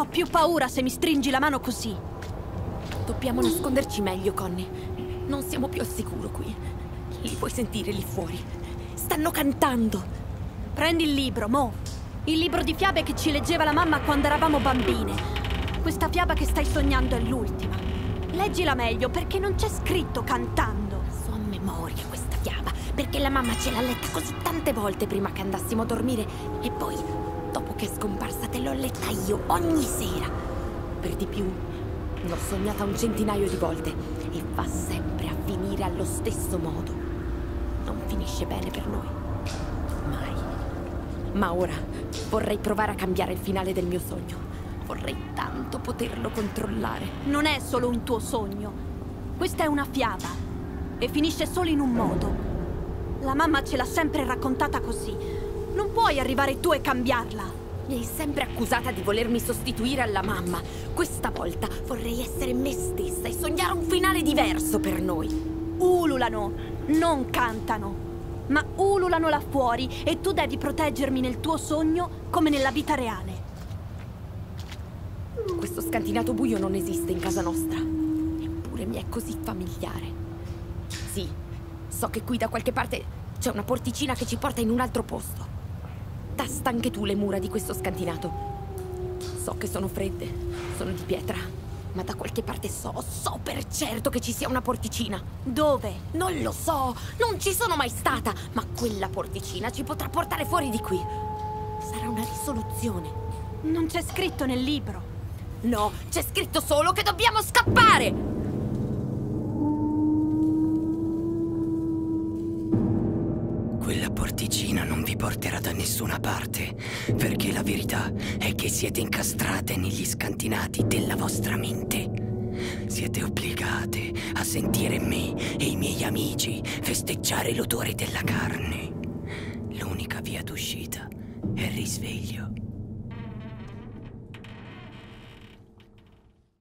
Ho più paura se mi stringi la mano così. Dobbiamo nasconderci meglio, Connie. Non siamo più al sicuro qui. Li puoi sentire lì fuori. Stanno cantando. Prendi il libro, Mo. Il libro di fiabe che ci leggeva la mamma quando eravamo bambine. Questa fiaba che stai sognando è l'ultima. Leggila meglio perché non c'è scritto cantando. So a memoria questa fiaba, perché la mamma ce l'ha letta così tante volte prima che andassimo a dormire. E poi, che è scomparsa, te l'ho letta io ogni sera. Per di più, l'ho sognata un centinaio di volte e va sempre a finire allo stesso modo. Non finisce bene per noi. Mai. Ma ora vorrei provare a cambiare il finale del mio sogno. Vorrei tanto poterlo controllare. Non è solo un tuo sogno. Questa è una fiaba. E finisce solo in un modo. La mamma ce l'ha sempre raccontata così. Non puoi arrivare tu e cambiarla. Mi hai sempre accusata di volermi sostituire alla mamma. Questa volta vorrei essere me stessa e sognare un finale diverso per noi. Ululano, non cantano. Ma ululano là fuori e tu devi proteggermi nel tuo sogno come nella vita reale. Questo scantinato buio non esiste in casa nostra. Eppure mi è così familiare. Sì, so che qui da qualche parte c'è una porticina che ci porta in un altro posto. Tasta anche tu le mura di questo scantinato. So che sono fredde, sono di pietra, ma da qualche parte so, so per certo che ci sia una porticina. Dove? Non lo so, non ci sono mai stata, ma quella porticina ci potrà portare fuori di qui. Sarà una risoluzione. Non c'è scritto nel libro. No, c'è scritto solo che dobbiamo scappare! Quella porticina non vi porterà da nessuna parte, perché la verità è che siete incastrate negli scantinati della vostra mente. Siete obbligate a sentire me e i miei amici festeggiare l'odore della carne. L'unica via d'uscita è il risveglio.